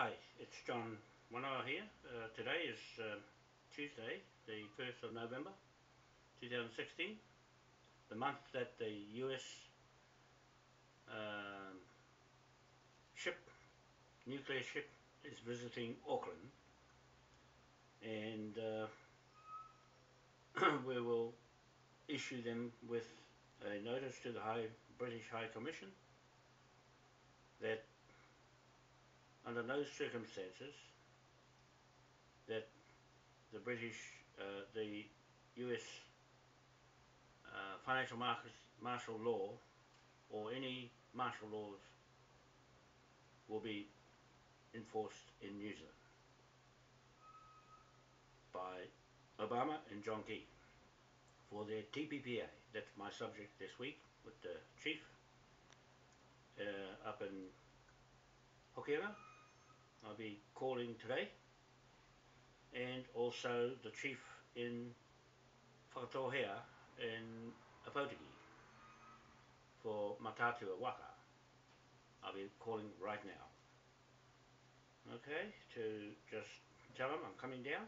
Hi, it's John Wanoa here. Uh, today is uh, Tuesday, the 1st of November 2016, the month that the US um, ship, nuclear ship, is visiting Auckland and uh, we will issue them with a notice to the High British High Commission that under no circumstances that the British, uh, the US uh, financial markets, martial law or any martial laws will be enforced in New Zealand by Obama and John Key for their TPPA. That's my subject this week with the chief uh, up in Hokianga. I'll be calling today and also the chief in Whakatohea in Opotiki for Matatua Waka. I'll be calling right now. Okay, to just tell them I'm coming down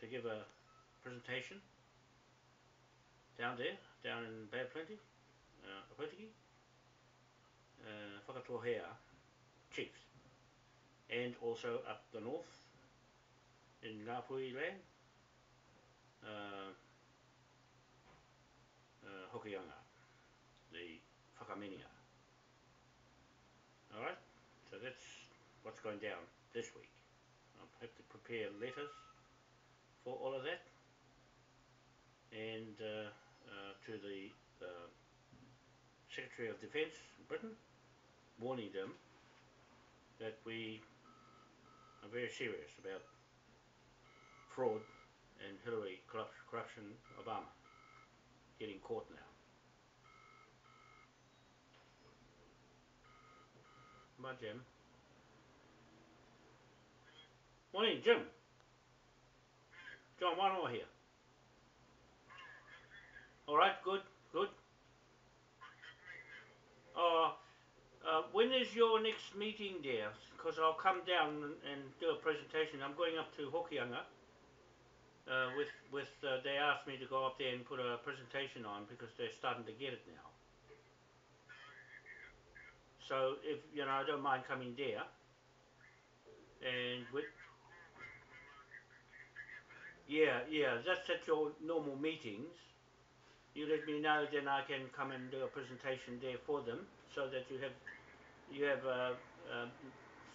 to give a presentation down there, down in Bay Plenty, uh, Opotiki, uh, Whakatohea chiefs and also up the north in Ngāpuhi land, uh, uh, Hokianga, the Whakamenia. Alright, so that's what's going down this week. I have to prepare letters for all of that and uh, uh, to the uh, Secretary of Defence, Britain, warning them that we are very serious about fraud and Hillary corruption Obama getting caught now. On, Jim. Morning, Jim. John Wanoa here. All right, good, good. Uh, uh, when is your next meeting there? Because I'll come down and, and, do a presentation. I'm going up to Hokianga. Uh, with with uh, they asked me to go up there and put a presentation on because they're starting to get it now. So if you know, I don't mind coming there. And with yeah, yeah, that's at your normal meetings. You let me know, then I can come and do a presentation there for them, so that you have you have uh, uh,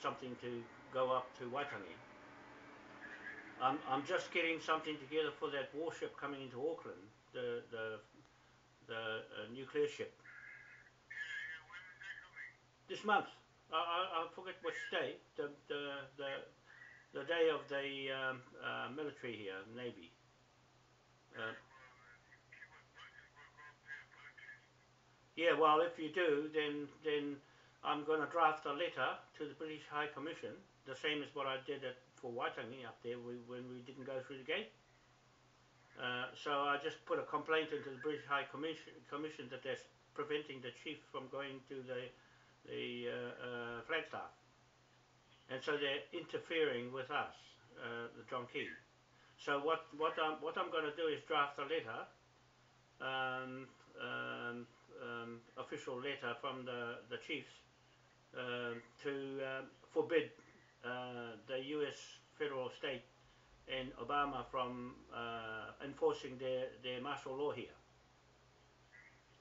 something to go up to Waitangi. I'm, I'm just getting something together for that warship coming into Auckland, the the the uh, nuclear ship. This month. I, I, I forget which day. The the the the day of the um, uh, military here, Navy. Yeah, well, if you do, then then I'm going to draft a letter to the British High Commission, the same as what I did at, for Waitangi up there we, when we didn't go through the gate. Uh, so I just put a complaint into the British High Commission, Commission that they're preventing the chief from going to the the uh, uh, Flagstaff, and so they're interfering with us, uh, the John Key. So what what I'm what I'm going to do is draft a letter um, um, um, official letter from the, the chiefs uh, to uh, forbid uh, the US federal state and Obama from uh, enforcing their, their martial law here.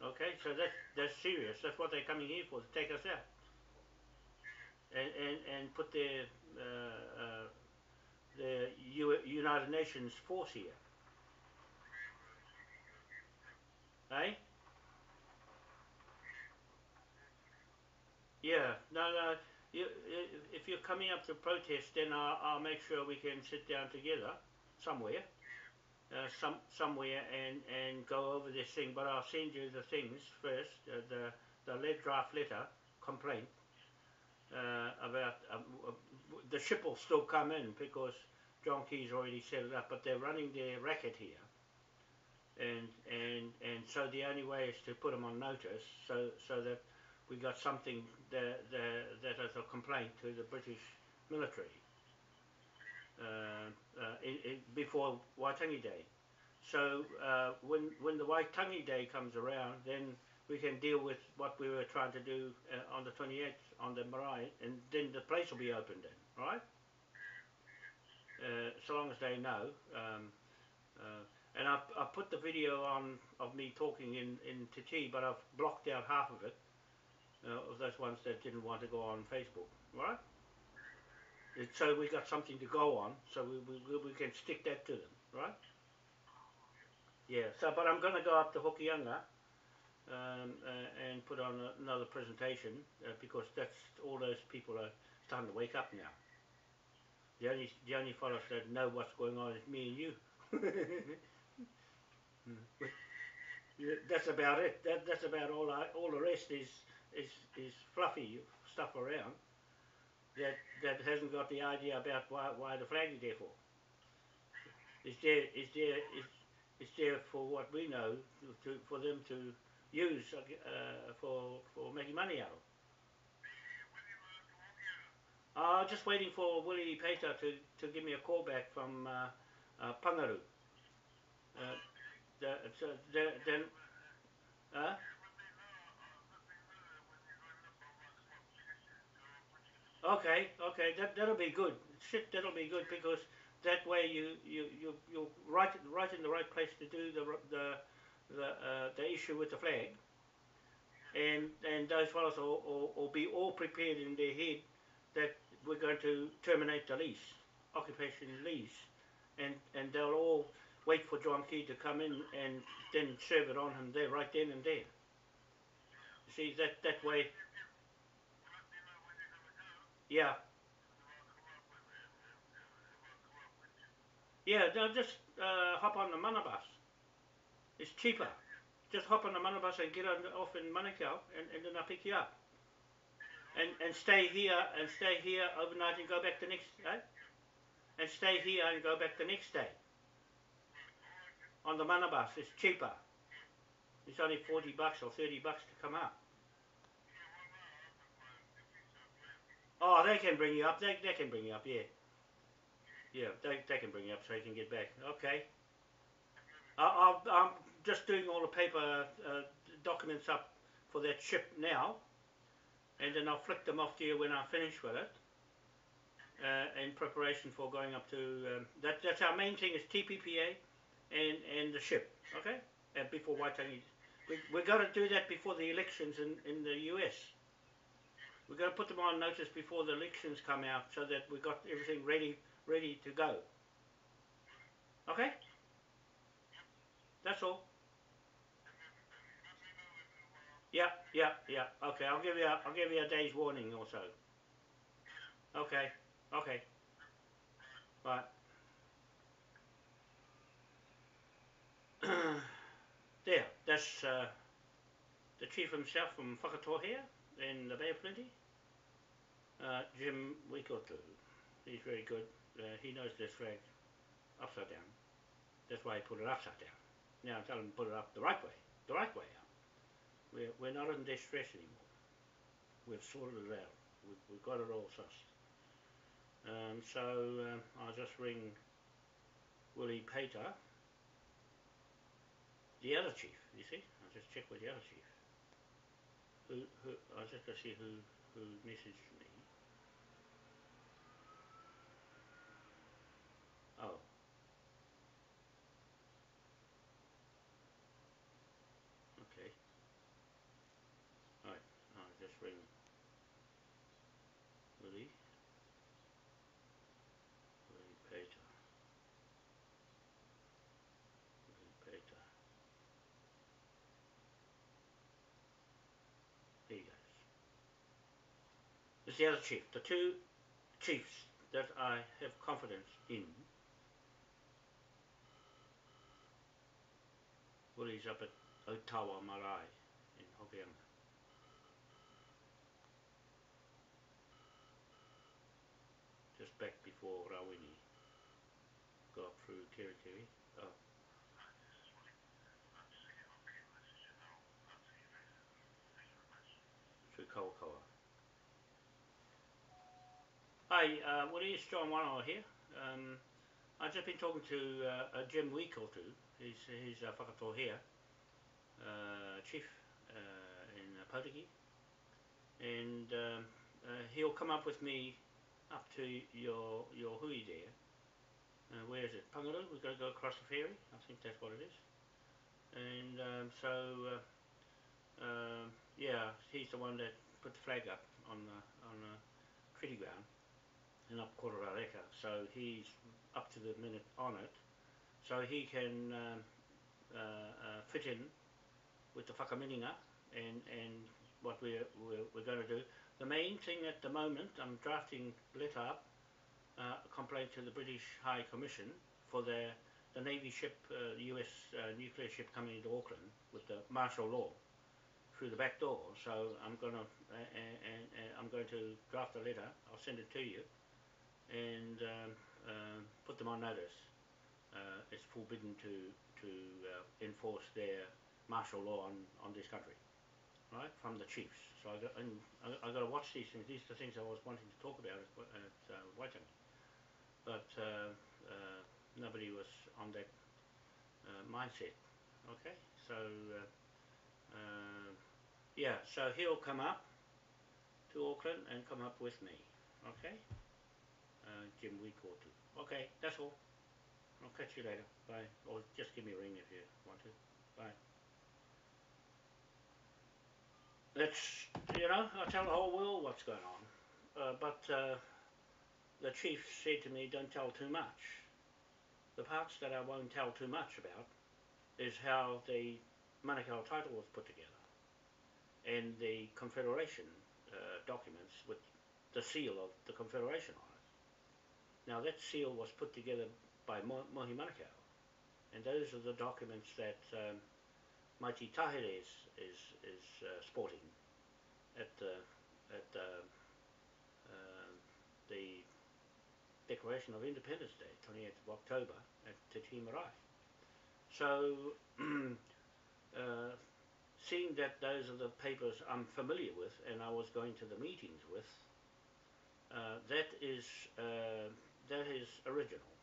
Okay, so that's, that's serious. That's what they're coming here for, to take us out. And, and, and put their, uh, the U United Nations force here. Eh? Yeah, no, no. You, if you're coming up to protest, then I'll, I'll make sure we can sit down together somewhere, uh, some somewhere, and and go over this thing. But I'll send you the things first, uh, the the lead draft letter complaint uh, about um, the ship will still come in because John Key's already set it up, but they're running their racket here. And and and so the only way is to put them on notice, so so that we got something that, that, that is a complaint to the British military uh, uh, in, in, before Waitangi Day. So uh, when when the Waitangi Day comes around, then we can deal with what we were trying to do uh, on the 28th on the marae, and then the place will be open then, right? Uh, so long as they know. Um, uh, and I, I put the video on of me talking in, in Te but I've blocked out half of it, of those ones that didn't want to go on Facebook, right? It, so we got something to go on, so we, we, we can stick that to them, right? Yeah, so, but I'm going to go up to Hokianga um, uh, and put on a, another presentation uh, because that's all those people are starting to wake up now. The only the only fellows that know what's going on is me and you. yeah, that's about it. That, that's about all. I, all the rest is is is fluffy stuff around that that hasn't got the idea about why why the flag is there for. It's there. It's there. It's, it's there for what we know to, for them to use uh, for for making money out of. Uh, just waiting for Willie Peter to, to give me a call back from uh, uh, Pangaru. Uh, the, so the, then, uh, okay, okay, that that'll be good. Shit, that'll be good because that way you you you you're right right in the right place to do the the the uh, the issue with the flag, and and those fellows will, will, will be all prepared in their head that we're going to terminate the lease, occupation lease, and and they'll all wait for John Key to come in and then serve it on him there right then and there. See that that way. Yeah. Yeah, no, just uh, hop on the Manabus. It's cheaper. Just hop on the Manabus and get on, off in Manukau and, and then I'll pick you up. And, and stay here and stay here overnight and go back the next day. And stay here and go back the next day. On the Manabus, it's cheaper. It's only 40 bucks or 30 bucks to come up. Oh, they can bring you up. They, they can bring you up, yeah. Yeah, they, they can bring you up so you can get back. Okay. I, I'm just doing all the paper uh, documents up for that ship now, and then I'll flick them off to you when I finish with it. Uh, in preparation for going up to um, that. That's our main thing is TPPA, and and the ship. Okay, and before Waitangi, we we're going to do that before the elections in in the US. We're going to put them on notice before the elections come out so that we've got everything ready ready to go. Okay? That's all. Yeah, yeah, yeah. Okay, I'll give you a, I'll give you a day's warning also. Okay, okay. Right. there, that's uh, the chief himself from Whakatohea in the Bay of Plenty. Uh, Jim Wikotu. He's very good. Uh, he knows this flag upside down. That's why he put it upside down. Now tell him to put it up the right way, the right way up. We're, we're not in distress anymore. We've sorted it out. We've, we've got it all sussed. Um, so um, I'll just ring Willie Pater, the other chief, you see? I'll just check with the other chief. Who, who, I'll just go see who, who messaged me. Oh. Okay. Alright, I'll just ring Willie. Willie Peter. Willie Peter. There he goes. This is the other chief. The two chiefs that I have confidence in Willie's up at Otawa Marae in Hokianga. Just back before Rawene. Go up through Kerikeri. Oh. Through Kawakawa. Hi, uh, well, it's John Wanoa here. Um, I've just been talking to uh, uh, Jim Wikotu. He's, he's uh, Whakatohea, uh, chief uh, in Potiki. And um, uh, he'll come up with me up to your your hui there. Uh, where is it? Pangaru? We've got to go across the ferry. I think that's what it is. And um, so, yeah, he's the one that put the flag up on the on the treaty ground in up Kororareka. So he's up to the minute on it. So he can um, uh, uh, fit in with the whakamininga and, and what we're, we're, we're going to do. The main thing at the moment, I'm drafting letter uh, a complaint to the British High Commission for the, the Navy ship, uh, US uh, nuclear ship coming into Auckland with the martial law through the back door. So I'm going to, uh, and, and I'm going to draft a letter. I'll send it to you, and um, uh, put them on notice. Uh, it's forbidden to to uh, enforce their martial law on, on this country, right, from the chiefs. So I got, and I, I got to watch these things. These are the things I was wanting to talk about at, at uh, Waitangi. But uh, uh, nobody was on that mindset, okay? So, yeah, so he'll come up to Auckland and come up with me, okay? Uh, Jim Wikotu. Okay, that's all. I'll catch you later. Bye. Or just give me a ring if you want to. Bye. Let's, you know, I'll tell the whole world what's going on. Uh, but uh, the chief said to me, don't tell too much. The parts that I won't tell too much about is how the Manukau title was put together and the Confederation uh, documents with the seal of the Confederation on it. Now that seal was put together by Mo Mohi Manukau and those are the documents that um, Maiti Tahere is, is, is uh, sporting at the, at the, uh, the Declaration of Independence Day, 28th of October at Te. So, uh, seeing that those are the papers I'm familiar with and I was going to the meetings with, uh, that is uh, that is original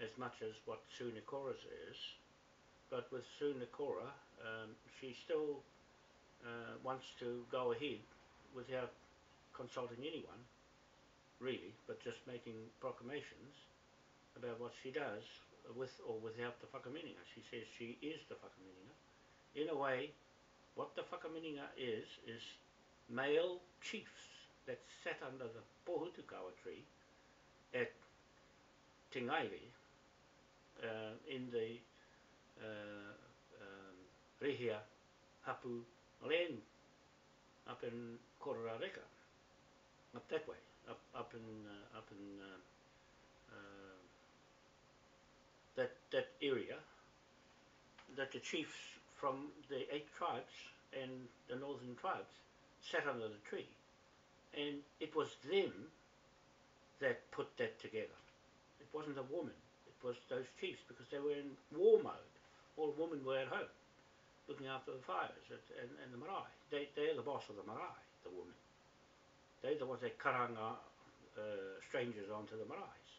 as much as what Sue Nikora's is. But with Sue Nikora, um, she still uh, wants to go ahead without consulting anyone, really, but just making proclamations about what she does with or without the whakamininga. She says she is the whakamininga. In a way, what the whakamininga is, is male chiefs that sat under the pohutukawa tree at Tingairi uh, in the uh, um, Rehia Hapu land up in Kororareka, up that way, up up in uh, up in uh, uh, that that area, that the chiefs from the eight tribes and the northern tribes sat under the tree, and it was them that put that together. It wasn't a woman. It was those chiefs because they were in war mode. All women were at home looking after the fires at, and, and the marae. They, they're the boss of the marae, the women. They're the ones that karanga uh, strangers onto the maraes.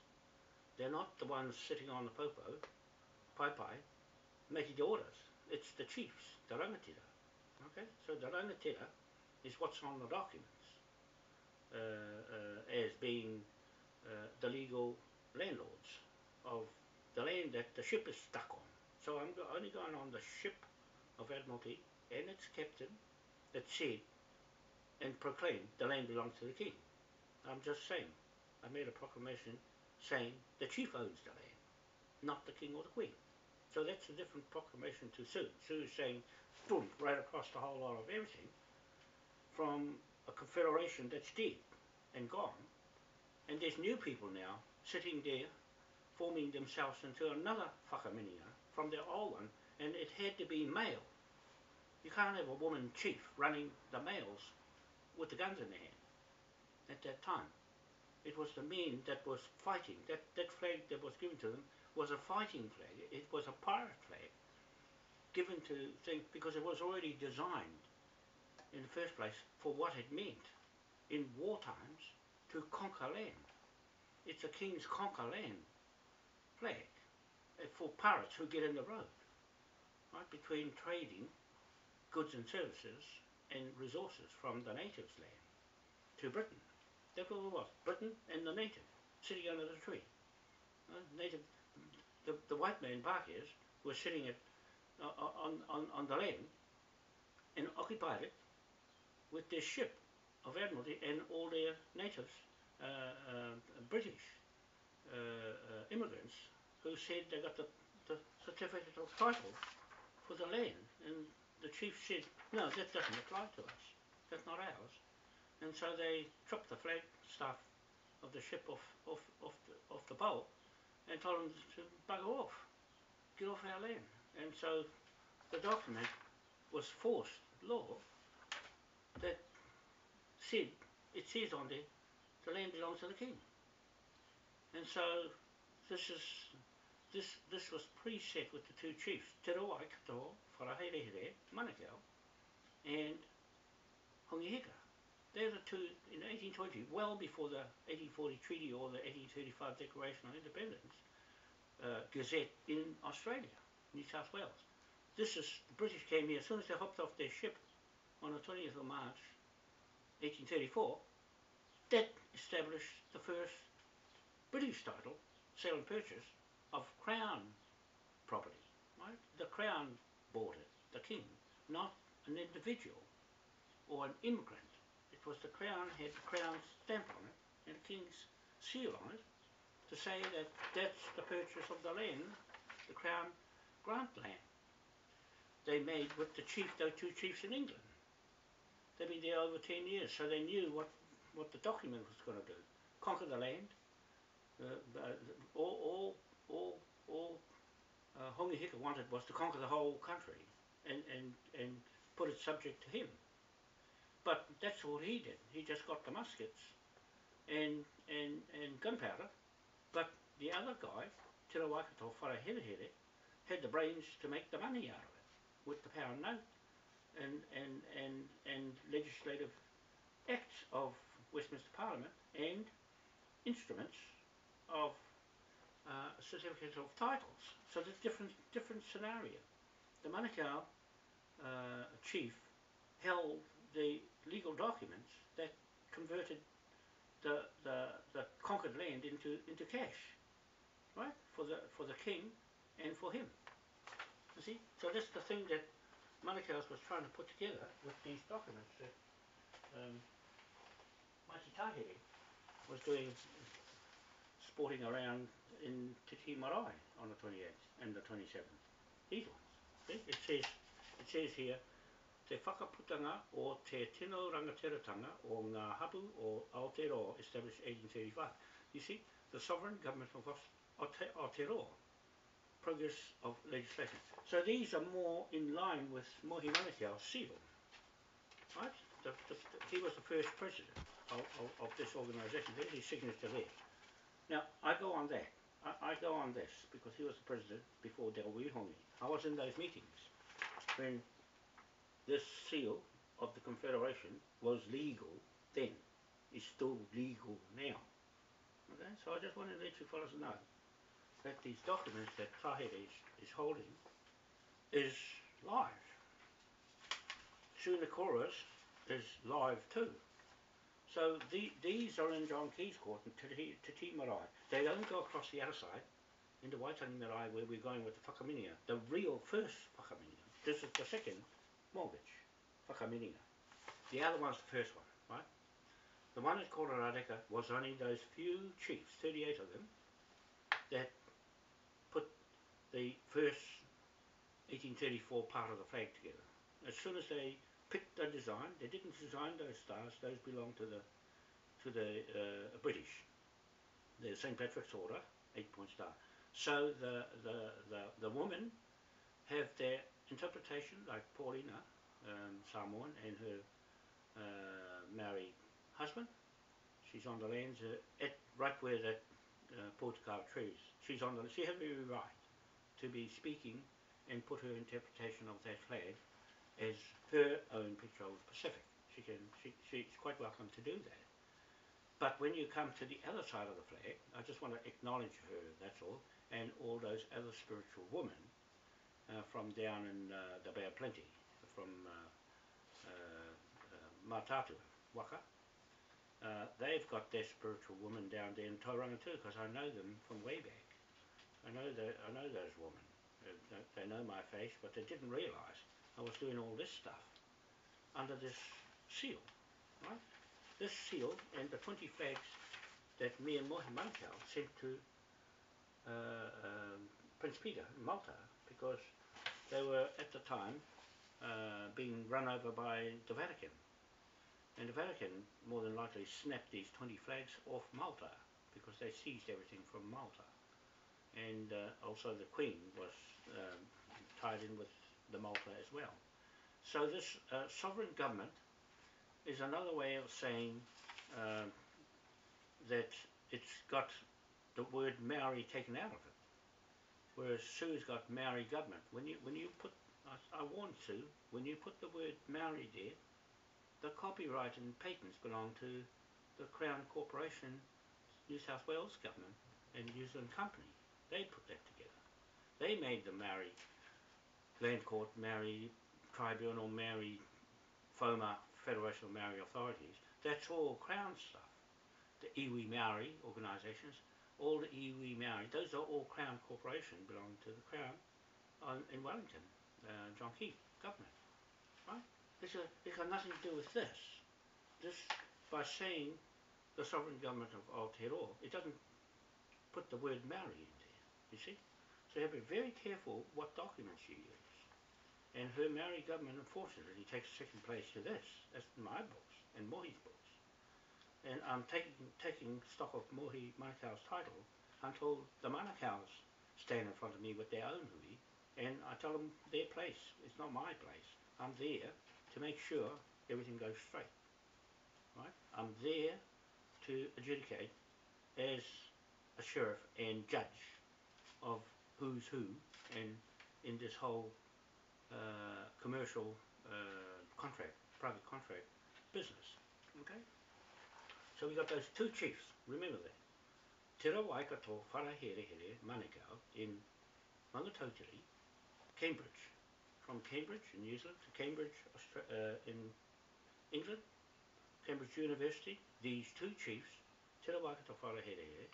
They're not the ones sitting on the popo, paepae, making the orders. It's the chiefs, the rangatira. Okay, so the rangatira is what's on the documents uh, uh, as being Uh, the legal landlords of the land that the ship is stuck on. So I'm only going on the ship of Admiralty and its captain that said and proclaimed the land belongs to the king. I'm just saying, I made a proclamation saying the chief owns the land, not the king or the queen. So that's a different proclamation to Sue. Sue is saying, boom, right across the whole lot of everything from a confederation that's dead and gone. And there's new people now sitting there forming themselves into another whakamininga from their old one, and it had to be male. You can't have a woman chief running the males with the guns in their hand at that time. It was the men that was fighting. That, that flag that was given to them was a fighting flag. It was a pirate flag given to think because it was already designed in the first place for what it meant in war times to conquer land. It's a king's conquer land flag uh, for pirates who get in the road, right, between trading goods and services and resources from the natives' land to Britain. That's what it was. Britain and the native sitting under the tree. Uh, native, the, the white man, Pākehās, were sitting at, uh, on, on, on the land and occupied it with their ship of Admiralty and all their natives, uh, uh, British uh, immigrants, who said they got the, the certificate of title for the land. And the chief said, no, that doesn't apply to us. That's not ours. And so they chopped the flag staff of the ship off, off, off, the, off the and told them to bugger off, get off our land. And so the document was forced law that said, it says on there, the land belongs to the king. And so this is this this was preset with the two chiefs, Te Rawai Wharaherehere, Manukau, and Hongi Hika. They're the two in 1820, well before the 1840 treaty or the 1835 Declaration of Independence, uh, Gazette in Australia, New South Wales. This is, the British came here, as soon as they hopped off their ship on the 20th of March 1834, that established the first British title, sale and purchase, of Crown property. Right? The Crown bought it, the King, not an individual or an immigrant it was the Crown had the Crown's stamp on it and the King's seal on it to say that that's the purchase of the land, the Crown grant land. They made with the chief, those two chiefs in England. They've been there over 10 years, so they knew what, what the document was going to do. Conquer the land. Uh, uh, all, all, all, all uh, Hongi Hika wanted was to conquer the whole country and, and, and put it subject to him. But that's all he did. He just got the muskets and and and gunpowder. But the other guy, Te Wharaherehere, had the brains to make the money out of it with the pound note and and and and legislative acts of Westminster Parliament and instruments of uh, certificates of titles. So there's different different scenario. The Manukau uh, chief held the legal documents that converted the, the, the conquered land into, into cash, right, for the, for the king and for him. You see? So that's the thing that Manukau's was trying to put together with these documents that um, Tahere was doing, sporting around in Te Marae on the 28th and the 27th. These ones. See? It says, it says here, te whakaputanga o te tino rangatiratanga o ngā hapu o Aotearoa established 1835. You see, the sovereign government of Aotearoa, progress of legislation. So these are more in line with Manukau's seal, right? The, the, he was the first president of, of, of this organisation. There's his signature there. Now, I go on that. I, I go on this because he was the president before Te Hongi. I was in those meetings when this seal of the Confederation was legal then, It's still legal now. Okay, so I just wanted to let you fellows know that these documents that Tahere is, is holding is live. Sue Nikora's is live too. So the, these are in John Key's court in Te Marae. They don't go across the other side into Waitangi Marae where we're going with the whakaminia, the real first whakaminia. This is the second mortgage, whakamiringa. The other one's the first one, right? The one at Kororareka was only those few chiefs, 38 of them, that the first 1834 part of the flag together. As soon as they picked the design, they didn't design those stars, those belong to the to the uh, British. The St. Patrick's Order, eight point star. So the, the, the, the women have their interpretation, like Paulina, um, Samoan, and her uh, married husband. She's on the lands uh, at right where that uh, pohutukawa tree is. She's on the. She has every right to be speaking and put her interpretation of that flag as her own picture of the Pacific. She can. She, she's quite welcome to do that. But when you come to the other side of the flag, I just want to acknowledge her, that's all, and all those other spiritual women uh, from down in uh, the Bay of Plenty, from uh, uh, uh, Matatua, Waka. Uh, they've got their spiritual women down there in Tauranga too, because I know them from way back. I know the, I know those women. They, know my face, but they didn't realise I was doing all this stuff under this seal, right? This seal and the 20 flags that me and Manukau sent to uh, um, Prince Peter in Malta because they were at the time uh, being run over by the Vatican. And the Vatican more than likely snapped these 20 flags off Malta because they seized everything from Malta. And uh, also the Queen was um, tied in with the Malta as well. So this uh, sovereign government is another way of saying uh, that it's got the word Maori taken out of it. Whereas Sue's got Maori government. When you when you put I, I warn Sue, when you put the word Maori there, the copyright and patents belong to the Crown Corporation, New South Wales government and New Zealand company. They put that together. They made the Maori Land Court, Maori Tribunal, Maori FOMA Federation of Maori Authorities, that's all Crown stuff. The iwi Maori organisations, all the iwi Maori, those are all Crown Corporation, belong to the Crown on, in Wellington, uh, John Key government, right? It's, a, it's got nothing to do with this. This, by saying the sovereign government of Aotearoa, it doesn't put the word Maori in you see? So you have to be very careful what documents you use. And her Maori government, unfortunately, takes second place to this. That's my books and Mohi's books. And I'm taking taking stock of Mohi Manukau's title until the Manukau's stand in front of me with their own hui, and I tell them their place. It's not my place. I'm there to make sure everything goes straight. Right? I'm there to adjudicate as a sheriff and judge of who's who and in this whole uh, commercial uh, contract, private contract business. Okay? So we got those two chiefs, remember that. Te ra Waikato Wharaherehere Manukau in Maungatautari, Cambridge. From Cambridge in New Zealand to Cambridge Austra uh, in England, Cambridge University, these two chiefs, Te ra Waikato Wharaherehere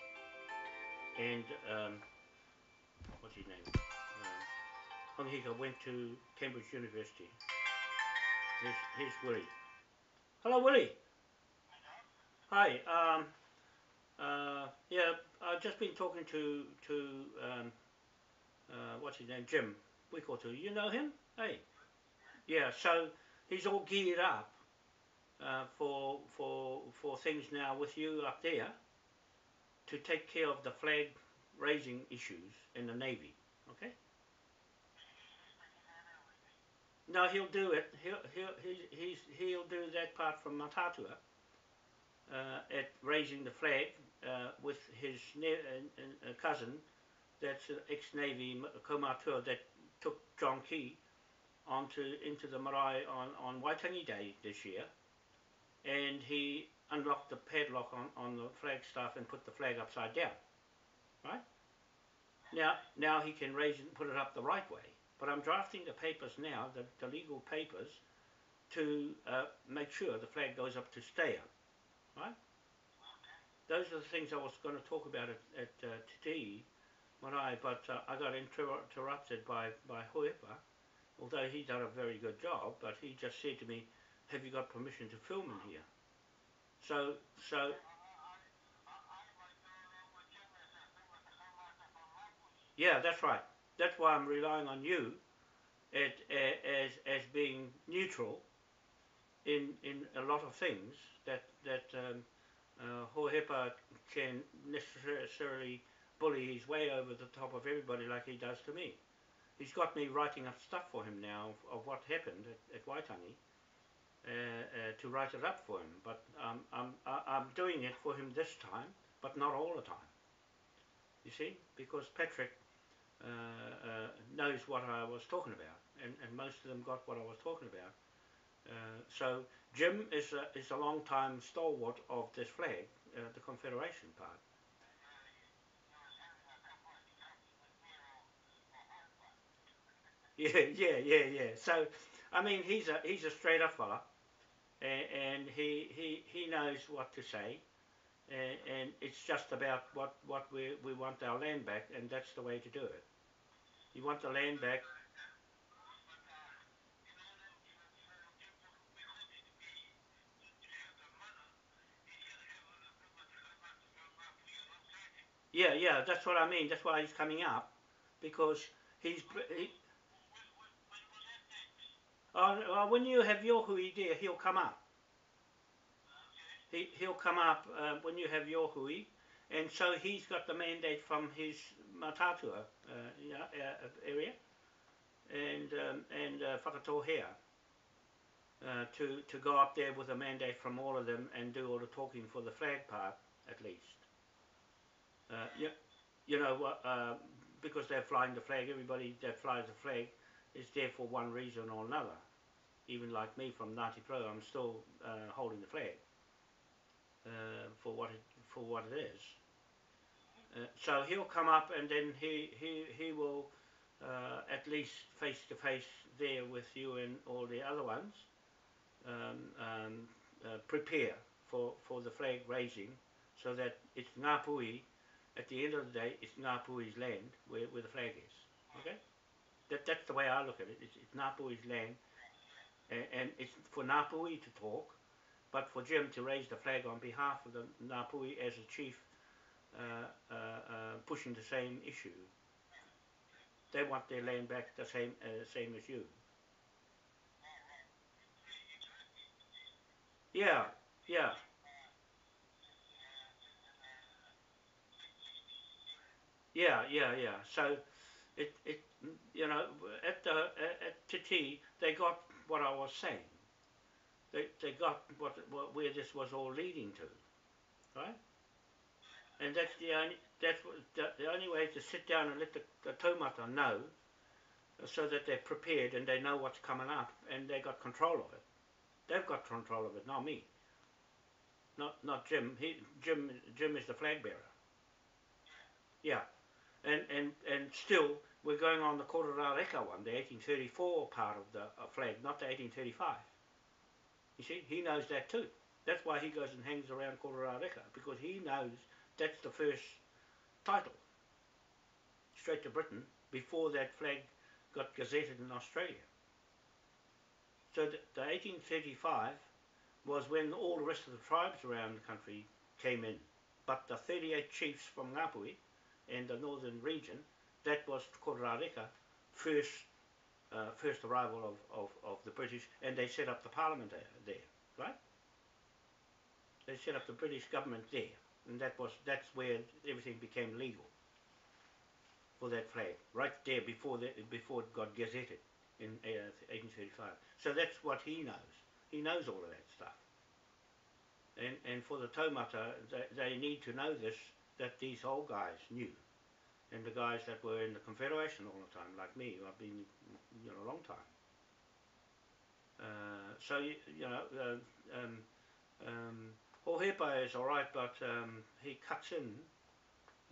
and um, what's his name? Hongika went to Cambridge University. Here's, here's Willie. Hello, Willie. Hi. Um, uh, yeah, I've just been talking to to um, uh, what's his name, Jim, Wikotu. You know him? Hey. Yeah. So he's all geared up uh, for for for things now with you up there to take care of the flag raising issues in the navy. Okay. No, he'll do it. He'll he'll he's he'll do that part from Matatua uh, at raising the flag uh, with his uh, cousin, that's an ex-navy Kaumatua that took John Key onto into the marae on on Waitangi Day this year, and he unlocked the padlock on, on the flagstaff and put the flag upside down. Right? Now now he can raise and put it up the right way. But I'm drafting the papers now, the, the legal papers, to uh, make sure the flag goes up to stay up. Right? Those are the things I was going to talk about at, at uh, today, but uh, I got inter interrupted by, by Hohepa, although he done a very good job, but he just said to me, have you got permission to film in here? So, so yeah, that's right that's why I'm relying on you at, as, as being neutral in, in a lot of things that, that um, uh, can necessarily bully his way over the top of everybody like he does to me. He's got me writing up stuff for him now of, of what happened at, at Waitangi uh, uh, to write it up for him. But um, I'm, I'm doing it for him this time, but not all the time. You see, because Patrick uh, uh, knows what I was talking about, and, and most of them got what I was talking about. Uh, so Jim is a, is a long time stalwart of this flag, uh, the Confederation part. Yeah, yeah, yeah, yeah. So, I mean, he's a he's a straight up fella, and, and he he he knows what to say, and, and it's just about what what we we want our land back, and that's the way to do it. You want the land back. Yeah, yeah, that's what I mean. That's why he's coming up, because he's he, uh, when you have your hui there, he'll come up. He, he'll come up uh, when you have your hui, and so he's got the mandate from his Matatua uh, uh, area and um, and uh, Whakatohea uh, to to go up there with a mandate from all of them and do all the talking for the flag part at least. Uh, you, you know? Uh, because they're flying the flag, everybody that flies the flag is there for one reason or another. Even like me from Ngāti Porou, I'm still uh, holding the flag uh, for what it, for what it is. Uh, so he'll come up and then he he he will uh, at least face to face there with you and all the other ones um, um, uh, prepare for for the flag raising so that it's Ngāpuhi at the end of the day it's Ngāpuhi's land where, where the flag is okay that, that's the way I look at it. It's, it's Ngāpuhi's land, and, and it's for Ngāpuhi to talk, but for Jim to raise the flag on behalf of the Ngāpuhi as a chief Uh, uh, uh, pushing the same issue. They want their land back the same uh, same as you. Yeah, yeah. Yeah, yeah, yeah. So it, it you know, at the at Te Tii, they got what I was saying. They they got what, what where this was all leading to, right? And that's the only that's the, the only way to sit down and let the, the taumata know, so that they're prepared and they know what's coming up and they got control of it. They've got control of it, not me. Not not Jim. He Jim Jim is the flag bearer. Yeah, and and and still we're going on the Kororareka one, the 1834 part of the uh, flag, not the 1835. You see, he knows that too. That's why he goes and hangs around Kororareka, because he knows that's the first title, straight to Britain, before that flag got gazetted in Australia. So the, the 1835 was when all the rest of the tribes around the country came in. But the 38 chiefs from Ngāpuhi and the northern region that was Kororareka, first uh, first arrival of, of, of the British, and they set up the parliament there, there, right? They set up the British government there, and that was that's where everything became legal for that flag, right there before the, before it got gazetted in uh, 1835. So that's what he knows. He knows all of that stuff. And and for the taumata, they, they need to know this that these old guys knew and the guys that were in the Confederation all the time, like me, I've been, you know, a long time. Uh, so, you, you know, uh, um, um, Hohepa is all right, but um, he cuts in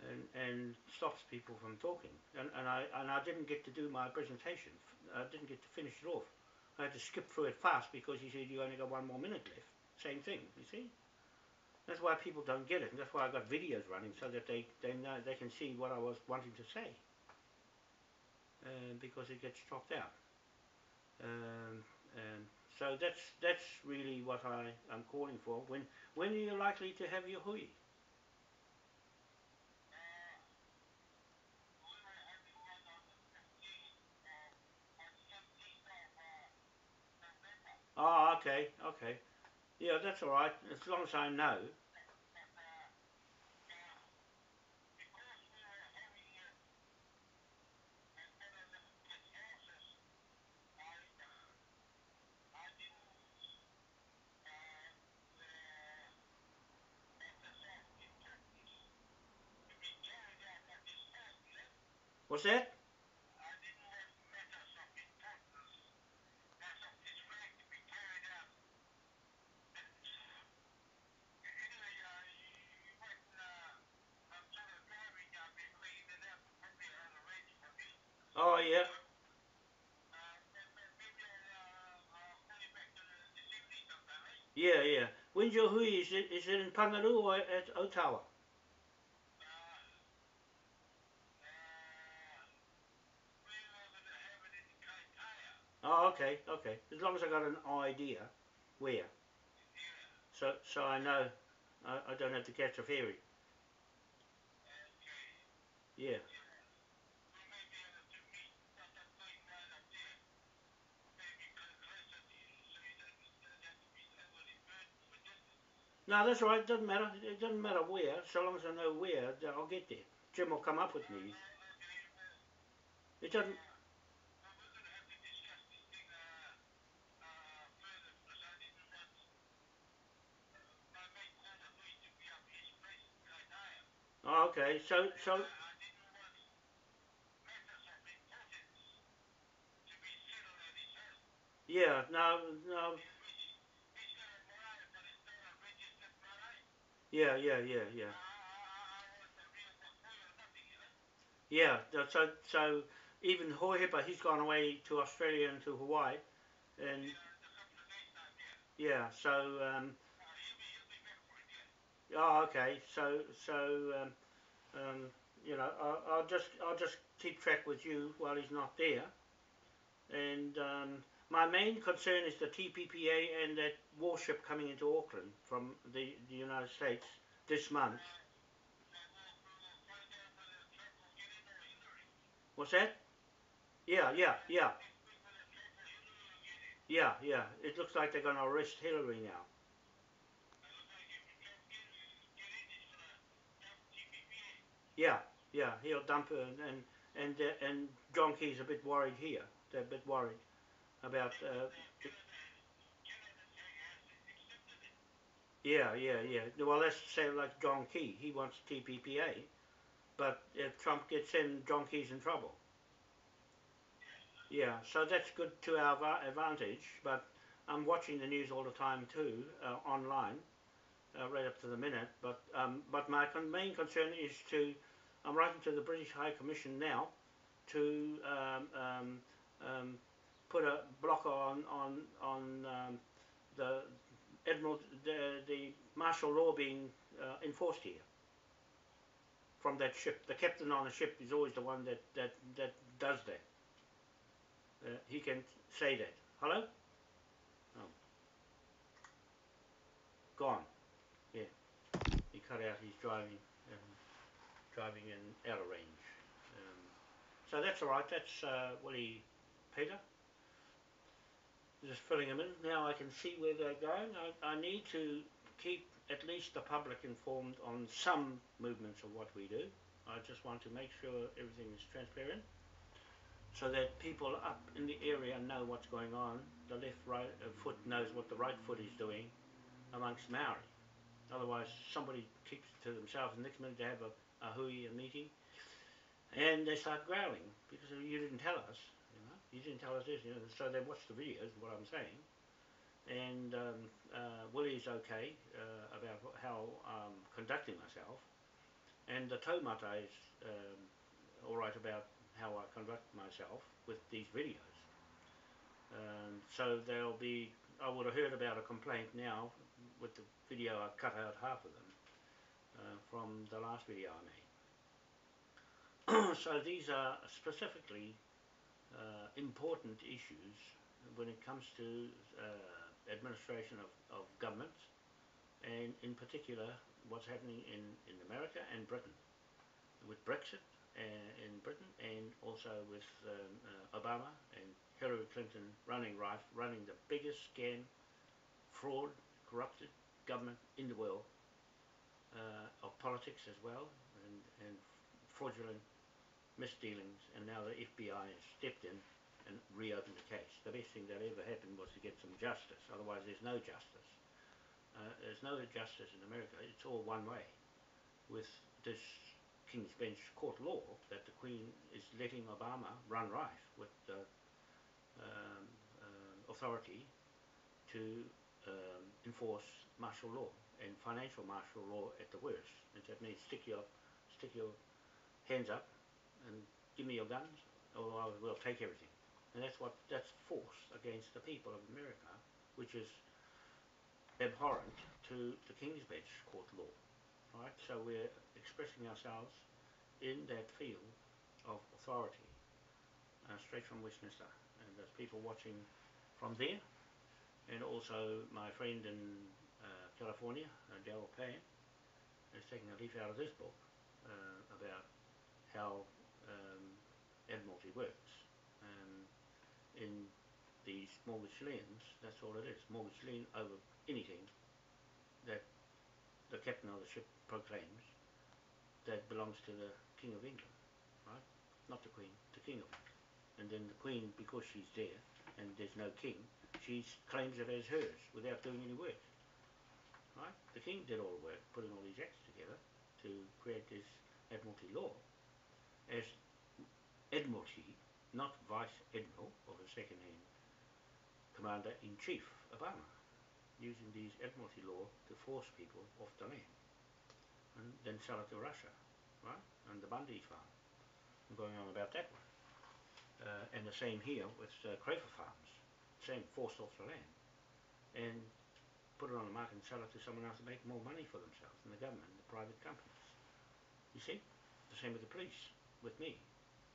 and, and stops people from talking. And, and, I, and I didn't get to do my presentation. I didn't get to finish it off. I had to skip through it fast because he said, you only got one more minute left. Same thing, you see? That's why people don't get it, and that's why I got videos running so that they they know they can see what I was wanting to say. Uh, because it gets chopped out. Um, so that's that's really what I am calling for. When when are you likely to have your hui? Oh, okay, okay. Yeah, that's all right, as long as I know. What's that? yeah. Yeah, yeah. Your hui? Is it, is it in Pangaru or at Otawa? Uh, oh, okay, okay. As long as I got an idea where. So, so I know I, I don't have to catch a ferry. Yeah. No, that's right. It doesn't matter. It doesn't matter where, so long as I know where, I'll get there. Jim will come up with me. It doesn't. Oh, okay. So, so. Yeah. No, no. Yeah, yeah, yeah, yeah. Yeah, so so even Hohepa, he's gone away to Australia and to Hawaii, and yeah, so um, oh, okay, so so um, um, you know, I'll, I'll just I'll just keep track with you while he's not there, and um, my main concern is the TPPA and that warship coming into Auckland from the, the United States this month. What's that? Yeah, yeah, yeah. Yeah, yeah. It looks like they're going to arrest Hillary now. Yeah, yeah. He'll dump her, and and and, uh, and John Key's a bit worried here. They're a bit worried about. Uh, yeah, yeah, yeah. Well, let's say like John Key. He wants TPPA, but if Trump gets in, John Key's in trouble. Yeah, so that's good to our advantage, but I'm watching the news all the time too, uh, online, uh, right up to the minute. But um, but my con main concern is to, I'm writing to the British High Commission now, to um, um, um put a blocker on on on um, the admiral the the martial law being uh, enforced here from that ship. The captain on the ship is always the one that that that does that uh, he can say that. Hello? Oh. Gone. Yeah. He cut out his driving, um, driving in out of range. Um, so that's all right. That's uh, Willie Peter. Just filling them in. Now I can see where they're going. I, I need to keep at least the public informed on some movements of what we do. I just want to make sure everything is transparent so that people up in the area know what's going on. The left right uh, foot knows what the right foot is doing amongst Maori. Otherwise, somebody keeps it to themselves, and next minute they have a, a hui, a meeting, and they start growling because you didn't tell us. You didn't tell us this. You know, so they watch the videos. What I'm saying, and um, uh, Willie's okay uh, about how I'm conducting myself, and the taumata is um, all right about how I conduct myself with these videos. Um, so there'll be, I would have heard about a complaint now with the video I cut out half of them uh, from the last video I made. so these are specifically uh, important issues when it comes to uh, administration of, of governments and in particular what's happening in, in America and Britain. With Brexit uh, in Britain and also with um, uh, Obama and Hillary Clinton running rife, running the biggest scam, fraud, corrupted government in the world uh, of politics as well and, and fraudulent misdealings and now the FBI has stepped in and reopened the case. The best thing that ever happened was to get some justice, otherwise there's no justice. Uh, there's no justice in America, it's all one way with this King's Bench court law that the Queen is letting Obama run rife with the um, uh, authority to um, enforce martial law and financial martial law at the worst. And that means stick your stick your hands up and give me your guns or I will take everything. And that's what that's force against the people of America, which is abhorrent to the King's Bench court law. Right? So we're expressing ourselves in that field of authority uh, straight from Westminster. And there's people watching from there. And also my friend in uh, California, uh, Daryl Payne, is taking a leaf out of this book uh, about how um, works. Um, in these mortgage liens, that's all it is, mortgage lien over anything that the captain of the ship proclaims that belongs to the King of England, right? Not the Queen, the King of England. And then the Queen, because she's there and there's no king, she claims it as hers without doing any work. Right? The King did all the work, putting all these acts together to create this Admiralty law. As Admiralty, not Vice Admiral or the second hand Commander-in-Chief, Obama, using these Admiralty law to force people off the land and then sell it to Russia, right? And the Bundy farm. I'm going on about that one. Uh, and the same here with uh, Crayford Farms. Same, forced off the land. And put it on the market and sell it to someone else to make more money for themselves than the government and the private companies. You see? The same with the police, with me,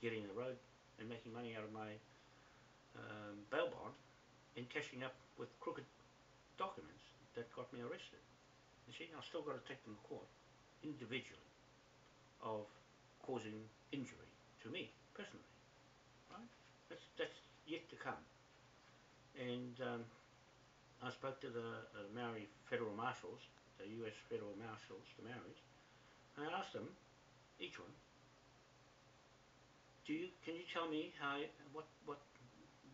getting the road and making money out of my um, bail bond and cashing up with crooked documents that got me arrested. You see, I've still got to take them to court individually of causing injury to me personally. Right? That's that's yet to come. And um, I spoke to the uh, Maori federal marshals, the U.S. federal marshals, the Maoris, and I asked them, each one, do you can you tell me how what what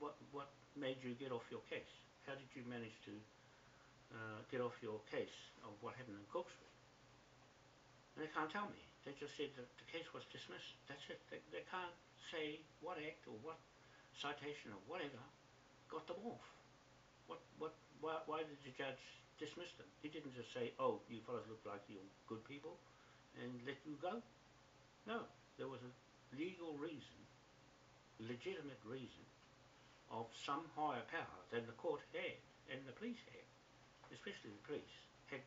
what what made you get off your case? How did you manage to uh, get off your case of what happened in Street? And they can't tell me. They just said that the case was dismissed. That's it. They, they can't say what act or what citation or whatever got them off. What, what, why, why did the judge dismiss them? He didn't just say, oh, you fellows look like you're good people and let you go. No, there was a legal reason, legitimate reason of some higher power than the court had and the police had, especially the police, had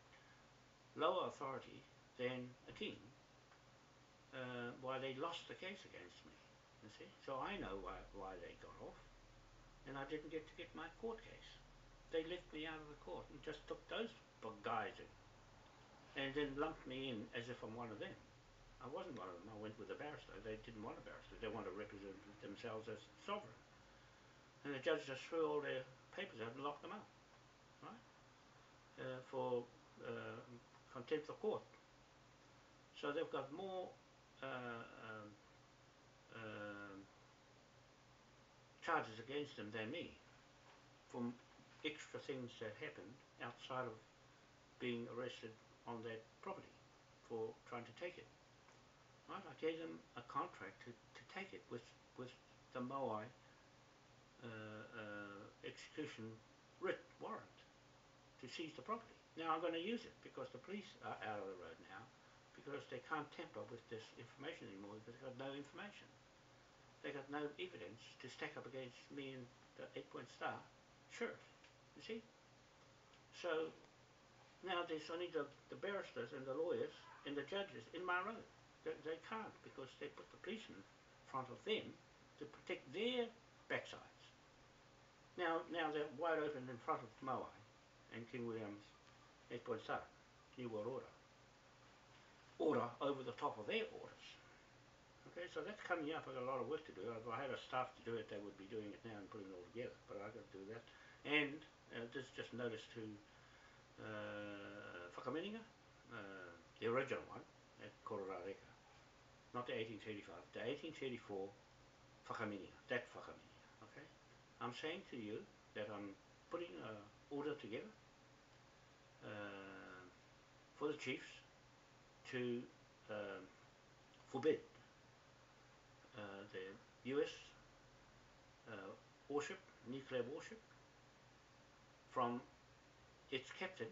lower authority than the king uh, why they lost the case against me. You see, so I know why why they got off, and I didn't get to get my court case. They left me out of the court and just took those guys in, and then lumped me in as if I'm one of them. I wasn't one of them. I went with a barrister. They didn't want a barrister. They wanted to represent themselves as sovereign. And the judge just threw all their papers out and locked them up, right? Uh, for uh, contempt of court. So they've got more uh, um, um, charges against them than me from extra things that happened outside of being arrested on that property for trying to take it. Right? I gave them a contract to, to take it with, with the Moai uh, uh, execution writ warrant to seize the property. Now I'm going to use it because the police are out of the road now because they can't tamper with this information anymore because they've got no information. They've got no evidence to stack up against me and the eight point star sheriff. You see? So now there's only the, the barristers and the lawyers and the judges in my road. They, they can't because they put the police in front of them to protect their backsides. Now, now they're wide open in front of Moai and King William's eight point star, New World Order order over the top of their orders. Okay, so that's coming up. I've got a lot of work to do. If I had a staff to do it, they would be doing it now and putting it all together. But I've got to do that. And uh, this just notice to uh, uh, the original one at Kororareka, not the 1835, the 1834 Whakaminenga, that Whakaminenga. Okay, I'm saying to you that I'm putting an order together uh, for the chiefs to um, forbid uh, the US uh, warship, nuclear warship, from its captain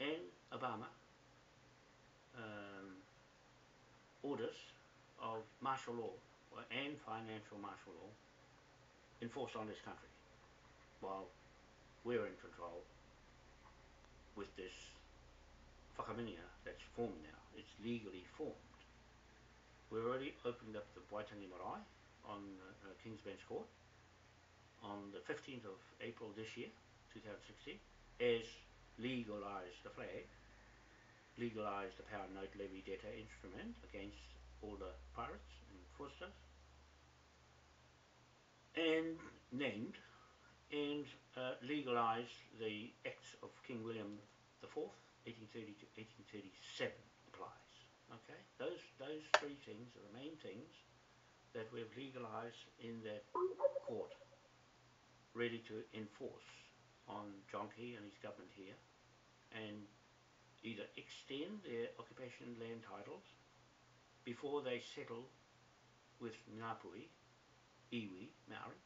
and Obama um, orders of martial law and financial martial law enforced on this country while we're in control with this whakaminia that's formed now. It's legally formed. We've already opened up the Waitangi Marae on uh, uh, King's Bench Court on the 15th of April this year, 2016, as legalised the flag, legalised the power note levy debtor instrument against all the pirates and fraudsters, and named and uh, legalised the acts of King William IV, 1830 to 1837 applies. Okay, those those three things are the main things that we've legalised in that court, ready to enforce on John Key and his government here, and either extend their occupation land titles before they settle with Ngāpuhi, Iwi, Maori,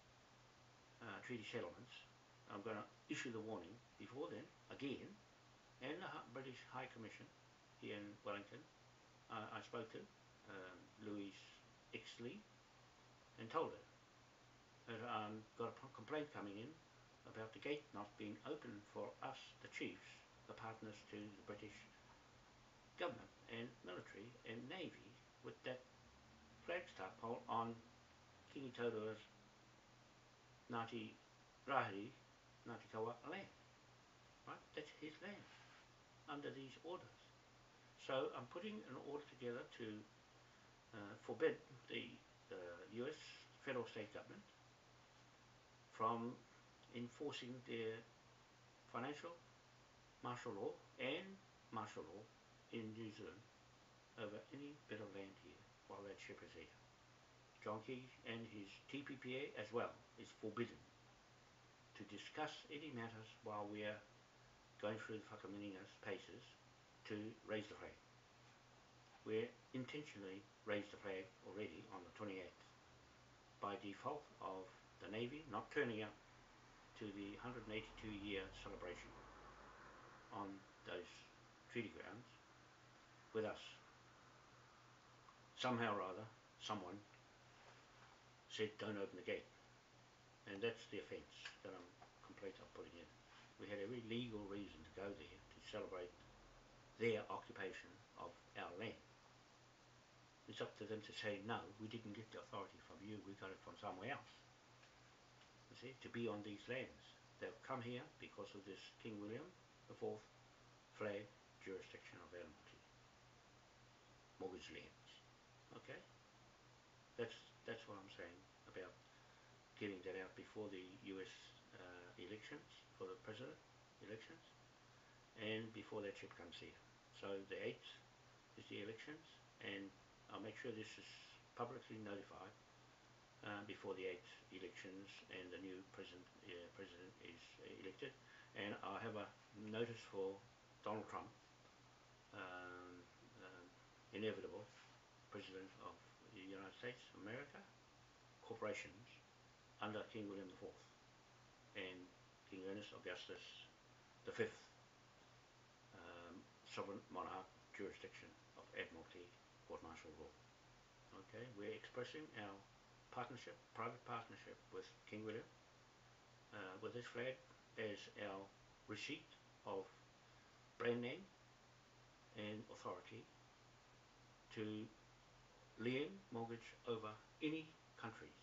uh, treaty settlements. I'm going to issue the warning before then, again, and the British High Commission here in Wellington. Uh, I spoke to um, Louise Exley and told her that I've um, got a complaint coming in about the gate not being open for us, the chiefs, the partners to the British government and military and navy with that flagstaff pole on Kingi Taurua's Ngāti Rahiri, Ngāti Kawa land. Right? That's his land under these orders. So I'm putting an order together to uh, forbid the uh, US federal state government from enforcing their financial, martial law and martial law in New Zealand over any bit of land here while that ship is here. John Key and his TPPA as well is forbidden to discuss any matters while we are going through the whakaminenga's paces to raise the flag. We're intentionally raised the flag already on the 28th by default of the Navy not turning up to the 182 year celebration on those treaty grounds with us. Somehow or other, someone said don't open the gate. And that's the offence that I'm complete of putting in. We had every legal reason to go there to celebrate their occupation of our land. It's up to them to say, no, we didn't get the authority from you, we got it from somewhere else. You see, to be on these lands. They've come here because of this King William IV flag jurisdiction of Admiralty. Mortgage lands. Okay? That's, that's what I'm saying about getting that out before the US uh, elections for the president elections and before that ship comes here. So the 8th is the elections and I'll make sure this is publicly notified uh, before the 8th elections and the new president uh, president is elected and I'll have a notice for Donald Trump um, uh, inevitable president of the United States of America corporations under King William IV and King Ernest Augustus V, um, sovereign monarch jurisdiction of Admiralty Court Martial Law. Okay, we're expressing our partnership, private partnership with King William, uh, with his flag as our receipt of brand name and authority to lien mortgage over any countries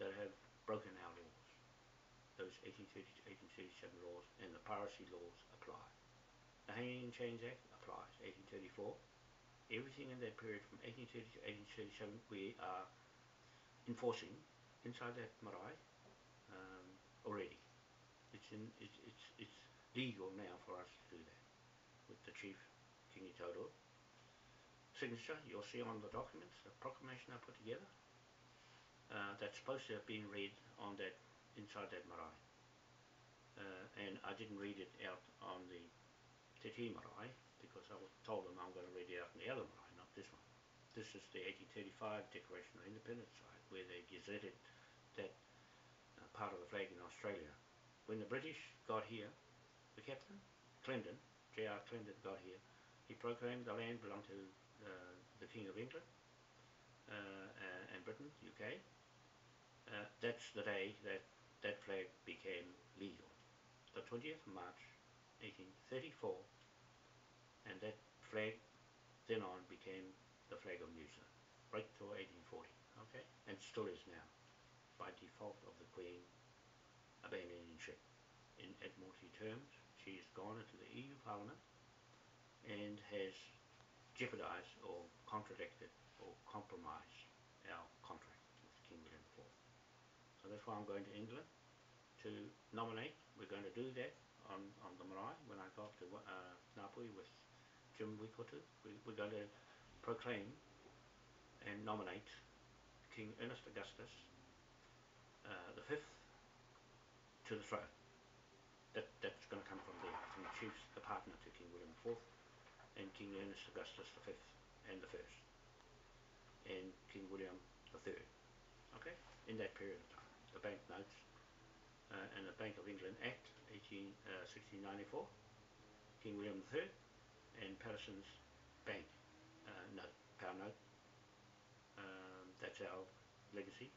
that have broken our laws. Those 1830 to 1837 laws and the piracy laws apply. The Hanging Chains Act applies, 1834. Everything in that period from 1830 to 1837 we are enforcing inside that marae um, already. It's, in, it's, it's, it's legal now for us to do that with the Chief Kingi. Signature, you'll see on the documents, the proclamation I put together, uh, that's supposed to have been read on that inside that marae. Uh, and I didn't read it out on the Te Tii marae because I told them I'm going to read it out on the other marae, not this one. This is the 1835 Declaration of Independence side where they gazetted that uh, part of the flag in Australia. When the British got here, the captain, Clendon, J.R. Clendon got here, he proclaimed the land belonged to uh, the King of England uh, and Britain, UK, uh, that's the day that that flag became legal. The 20th of March 1834 and that flag then on became the flag of New Zealand right through 1840 okay and still is now by default of the Queen abandoning ship in Admiralty terms she has gone into the EU Parliament and has jeopardized or contradicted or compromised our contract with King William IV. So that's why I'm going to England to nominate. We're going to do that on, on the marae when I go up to uh, Ngāpuhi with Jim Wikotu. We, we're going to proclaim and nominate King Ernest Augustus uh, the fifth to the throne. That, that's going to come from there, from the chiefs, the partner to King William IV and King Ernest Augustus V and the first and King William III. Okay, in that period of time, the bank notes uh, and the Bank of England Act 18, uh, 1694, King William III, and Paterson's Bank uh, note, pound note. Um, that's our legacy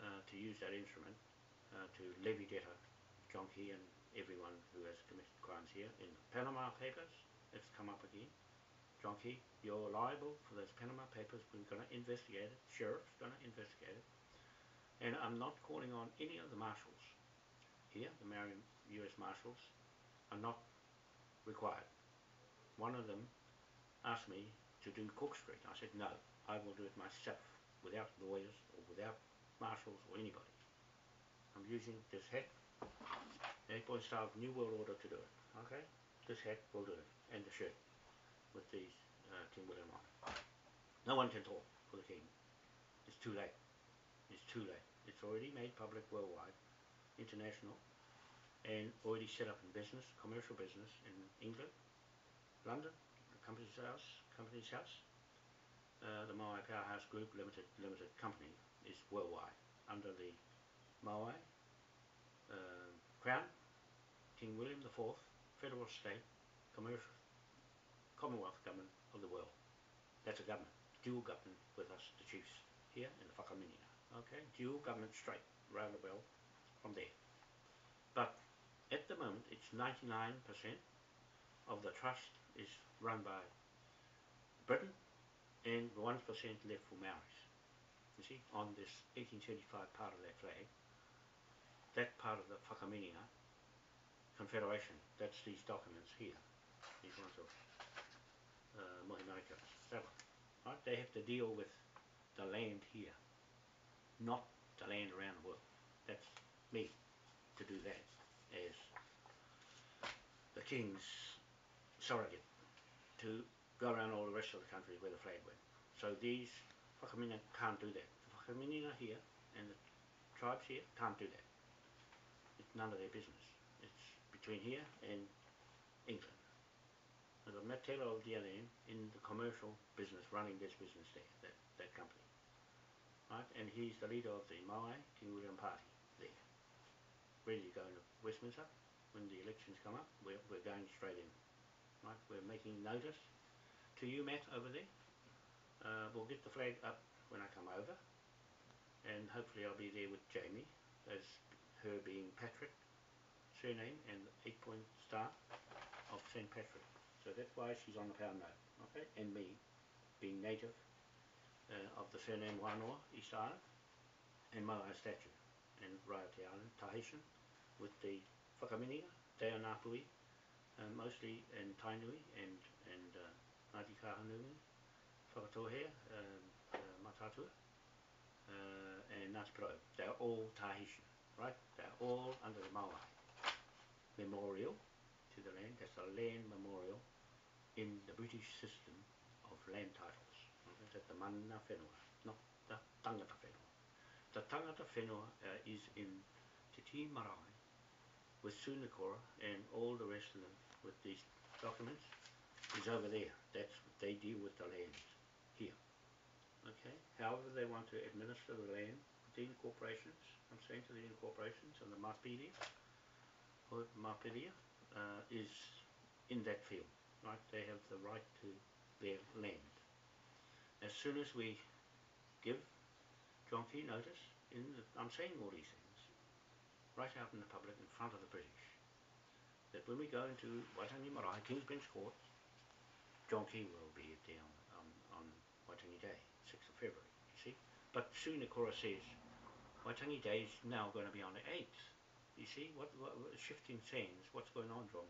uh, to use that instrument uh, to levy debtor John Key and everyone who has committed crimes here in the Panama Papers. It's come up again. John Key, you're liable for those Panama Papers. We're going to investigate it. Sheriff's going to investigate it. And I'm not calling on any of the marshals here, the Marion US Marshals, are not required. One of them asked me to do Cook Street. I said, no, I will do it myself, without lawyers or without marshals or anybody. I'm using this hat, the 8-point star of New World Order to do it, okay? This hat will do it, and the shirt with these uh, William on. No one can talk for the King. It's too late. It's too late. It's already made public worldwide, international, and already set up in business, commercial business in England, London, the company's house, company's house. Uh, the Moai Powerhouse Group Limited Limited Company is worldwide under the Moai uh, Crown, King William IV, Federal State, Commercial Commonwealth Government of the world. That's a government, dual government with us, the chiefs here in the Whakaminia. Okay, dual government straight, round the bell from there. But at the moment, it's 99% of the trust is run by Britain and 1% left for Maoris. You see, on this 1875 part of that flag, that part of the Whakaminia Confederation, that's these documents here, these ones of uh, right? They have to deal with the land here, not the land around the world. That's me to do that as the king's surrogate to go around all the rest of the country where the flag went. So these Whakamina can't do that. The Whakamina here and the tribes here can't do that. It's none of their business. It's between here and England. And the Matelo of DLN in the commercial business, running this business there, that, that company. Right? And he's the leader of the Maui King William Party there. Ready to go to Westminster when the elections come up. We're, we're going straight in. Right? We're making notice to you, Matt, over there. Uh, we'll get the flag up when I come over. And hopefully I'll be there with Jamie as her being Patrick surname and eight point star of St. Patrick. So that's why she's on the pound note, okay? And me being native uh, of the surname Wanoa, East Island, and Moai statue, and Raiate Island, Tahitian, with the Whakaminia, Te Anapui, uh, mostly in Tainui and, and uh, Ngāti Kahanui, Whakatohea, um, uh, Matatua, uh, and Ngāti Pro. They're all Tahitian, right? They're all under the Maui memorial to the land. That's a land memorial in the British system of land titles. Okay? That's the Mana Whenua, not the Tangata Whenua. The Tangata Whenua uh, is in Te Tii Marae with Sue Nikora and all the rest of them with these documents is over there. That's they deal with the land here. Okay. However they want to administer the land within the I'm saying to the incorporations and the Mapedia, or Mapedia, uh, is in that field. Right? They have the right to their land. As soon as we give John Key notice in the, I'm saying all these things right out in the public in front of the British that when we go into Waitangi Marae, King's Bench Court, John Key will be there on, on, Waitangi Day, 6th of February, you see. But Sue Nikora says, Waitangi Day is now going to be on the 8th. You see, what, what, what shifting sands, what's going on, John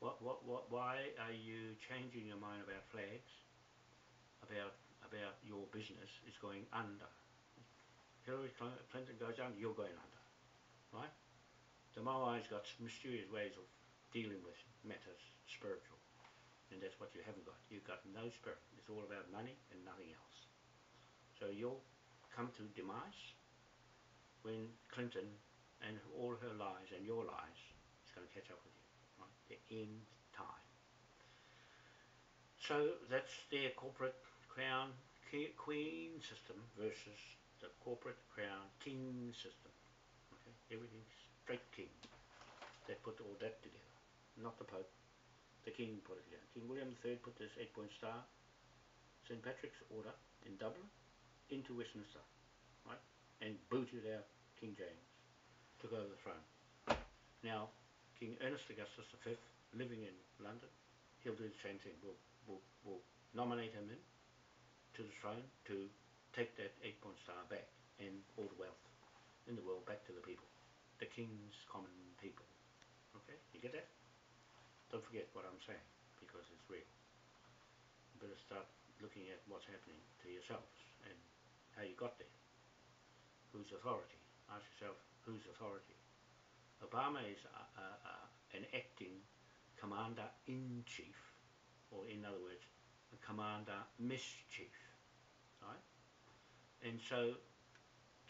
What, what, what, why are you changing your mind about flags, about, about your business is going under? Hillary Clinton goes under, you're going under, right? The Moai's got mysterious ways of dealing with matters spiritual, and that's what you haven't got. You've got no spirit. It's all about money and nothing else. So you'll come to demise when Clinton and all her lies and your lies is going to catch up with you the end time. So that's their corporate crown queen system versus the corporate crown king system. Okay, everything's straight king. They put all that together, not the Pope. The king put it together. King William III put this eight-point star, St. Patrick's Order in Dublin, into Westminster, right, and booted out King James, took over the throne. Now, King Ernest Augustus V, living in London, he'll do the same thing. We'll, we'll, we'll nominate him in to the throne to take that eight-point star back and all the wealth in the world back to the people, the king's common people. Okay, you get that? Don't forget what I'm saying because it's real. You better start looking at what's happening to yourselves and how you got there. Whose authority? Ask yourself, whose authority? Obama is uh, an acting commander-in-chief, or in other words, a commander-mischief, right? And so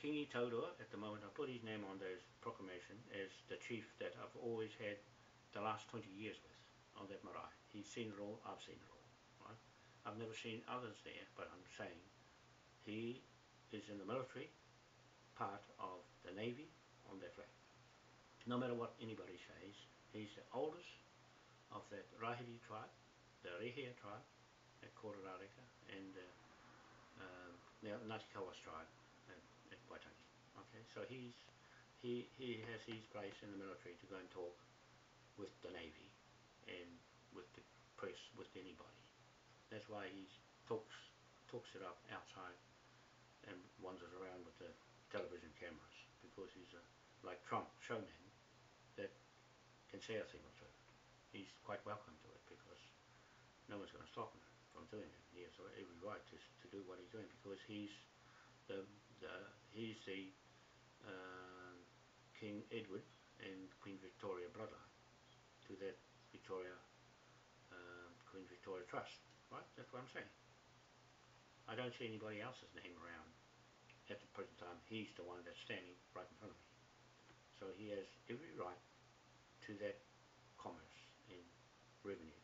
Kingi Taurua, at the moment, I put his name on those proclamation as the chief that I've always had the last 20 years with on that marae. He's seen it all, I've seen it all, right? I've never seen others there, but I'm saying he is in the military part of the Navy on their flag no matter what anybody says, he's the oldest of that Rahiri tribe, the Rehia tribe at Kororareka, and uh, um, the Ngāti Kawas tribe at, at Waitangi. Okay, so he's he he has his place in the military to go and talk with the navy and with the press, with anybody. That's why he talks talks it up outside and wanders around with the television cameras because he's a like Trump showman that can say a thing or two. He's quite welcome to it because no one's going to stop him from doing it. He has every right to, to do what he's doing because he's the, the he's the uh, King Edward and Queen Victoria bloodline to that Victoria uh, Queen Victoria Trust. Right? That's what I'm saying. I don't see anybody else's name around at the present time. He's the one that's standing right in front of me. So he has every right to that commerce and revenue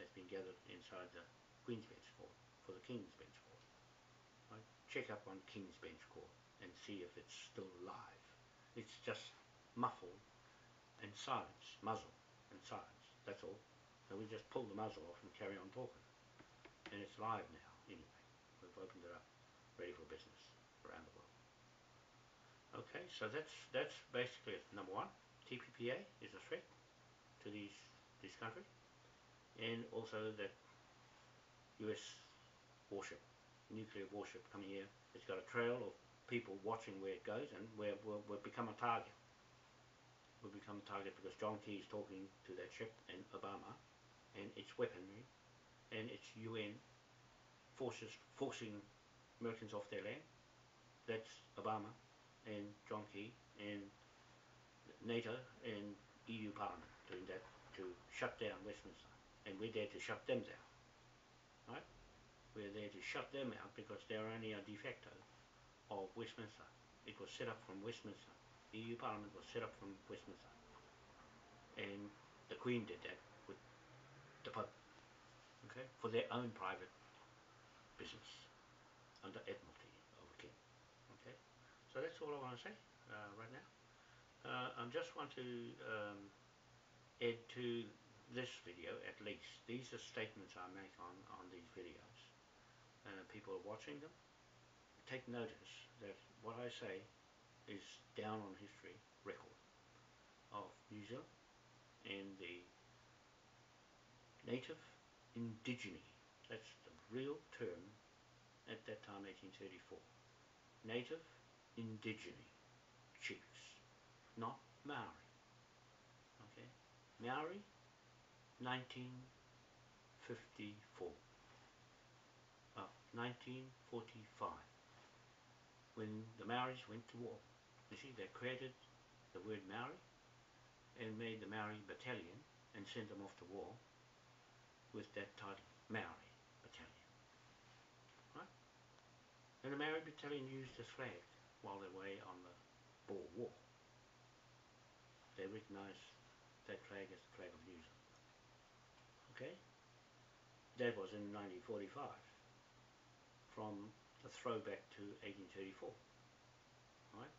that's been gathered inside the Queen's Bench Court for the King's Bench Court. Check up on King's Bench Court and see if it's still alive. It's just muffled and silence, muzzle and silence. That's all. So we just pull the muzzle off and carry on talking. And it's live now, anyway. We've opened it up, ready for business around the world. Okay, so that's that's basically it. Number one, TPPA is a threat to these this country, and also the U.S. warship, nuclear warship coming here. It's got a trail of people watching where it goes, and we're, we'll, we'll become a target. We'll become a target because John Key is talking to that ship and Obama, and its weaponry, and its UN forces forcing Americans off their land. That's Obama and John Key and NATO and EU Parliament doing that to shut down Westminster. And we're there to shut them down. Right? We're there to shut them out because they're only a de facto of Westminster. It was set up from Westminster. The EU Parliament was set up from Westminster. And the Queen did that with the Pope. Okay? For their own private business under Admiralty of the King. Okay? So that's all I want to say uh, right now. Uh, I just want to um, add to this video at least. These are statements I make on, on these videos. And uh, people are watching them take notice that what I say is down on history record of New Zealand and the native indigene, that's the real term at that time 1834, native indigene chiefs, not Maori. Okay, Maori 1954. Uh, 1945 when the Maoris went to war. You see, they created the word Maori and made the Maori battalion and sent them off to war with that title, Maori battalion. Right? And the Maori battalion used the flag while they were on the Boer War. They recognized that flag as the flag of New Zealand. Okay? That was in 1945 from the throwback to 1834. Right?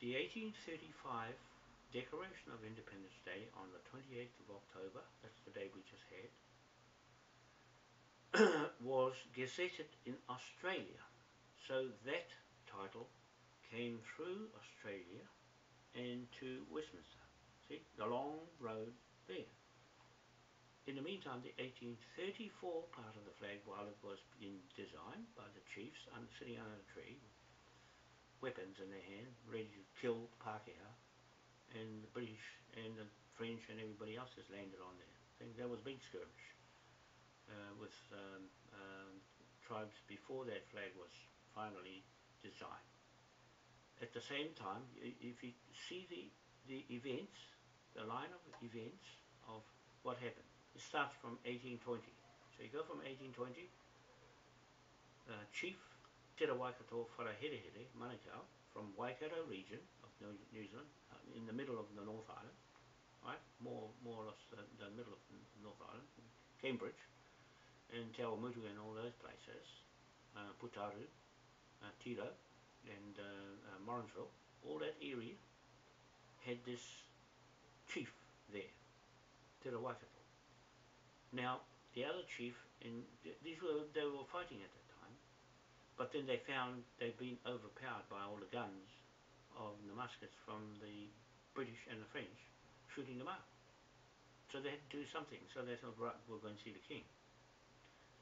The 1835 Declaration of Independence Day on the 28th of October, that's the day we just had, was gazetted in Australia. So that title came through Australia and to Westminster. See, the long road there. In the meantime, the 1834 part of the flag, while it was being designed by the chiefs under, sitting under a tree, weapons in their hand, ready to kill Pākehā, and the British and the French and everybody else has landed on there. I think there was a big skirmish uh, with um, um, tribes before that flag was finally designed. At the same time, if you see the, the events, the line of events of what happened, it starts from 1820. So you go from 1820, uh, Chief Te Waikato Wharaherehere, Manukau, from Waikato region of New Zealand, in the middle of the North Island, right? More, more or less the, the middle of the North Island, Cambridge, and Te Awamutu and all those places, uh, Putaru, uh, Tiro, and uh, uh, Morrinsville, all that area had this chief there, Te Waikato. Now, the other chief, and these were, they were fighting at that time, but then they found they'd been overpowered by all the guns of the muskets from the British and the French shooting them out. So they had to do something. So they thought, right, we'll go and see the king.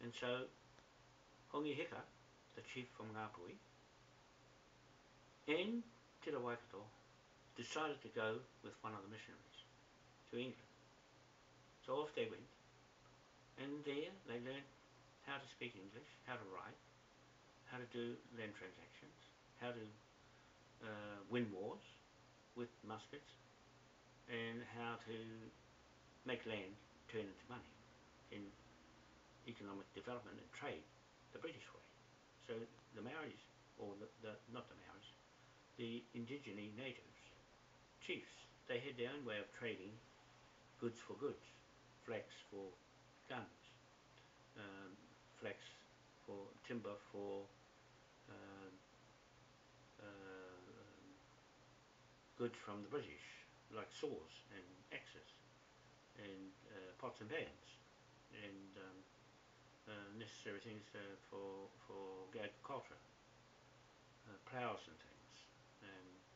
And so Hongi Hika, the chief from Ngāpuhi, and Te decided to go with one of the missionaries to England. So off they went. And there they learned how to speak English, how to write, how to do land transactions, how to uh, win wars with muskets, and how to make land turn into money in economic development and trade the British way. So the Maoris, or the, the not the Maoris, the indigenous natives, chiefs, they had their own way of trading goods for goods, flax for guns, um, flax for timber for um, uh, goods from the British, like saws and axes and uh, pots and pans and um, uh, necessary things uh, for for agriculture, uh, ploughs and things,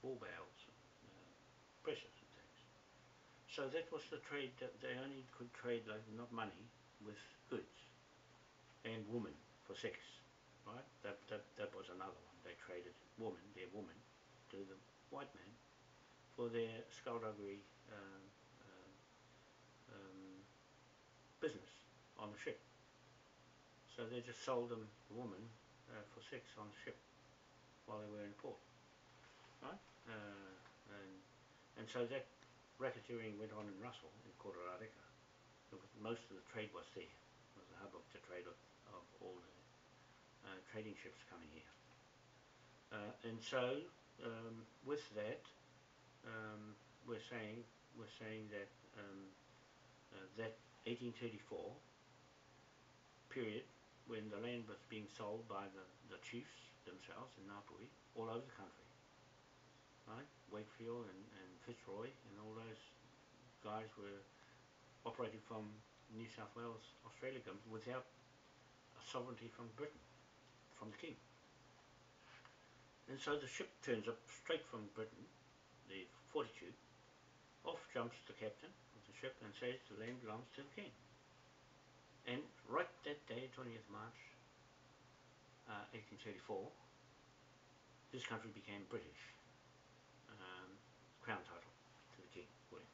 and bull uh, and things. So that was the trade that they only could trade like not money with goods and women for sex, right? That that that was another one. They traded women, their woman, to the white man for their skullduggery um, uh, um, business on the ship. So they just sold them the woman uh, for sex on the ship while they were in port, right? Uh, and and so that racketeering went on in Russell in Kororareka. Most of the trade was there. It was the hub of the trade of, of all the uh, trading ships coming here. Uh, and so um, with that, um, we're saying we're saying that um, uh, that 1834 period when the land was being sold by the, the chiefs themselves in Ngāpuhi all over the country, right? Wakefield and, and Fitzroy and all those guys were operating from New South Wales, Australia without a sovereignty from Britain, from the King. And so the ship turns up straight from Britain, the Fortitude. Off jumps the captain of the ship and says the land belongs to the king. And right that day, 20th March uh, 1834, this country became British. Um, crown title to the king, William.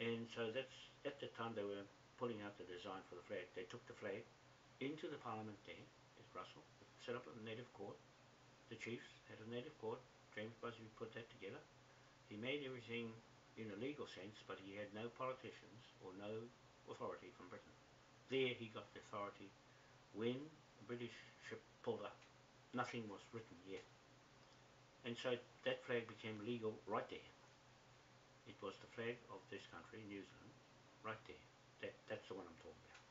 And so that's, at the time they were pulling out the design for the flag, they took the flag into the parliament there at Russell, set up a native court, the chiefs had a native court. James Busby put that together. He made everything in a legal sense, but he had no politicians or no authority from Britain. There he got the authority when the British ship pulled up. Nothing was written yet. And so that flag became legal right there. It was the flag of this country, New Zealand, right there. That, that's the one I'm talking about.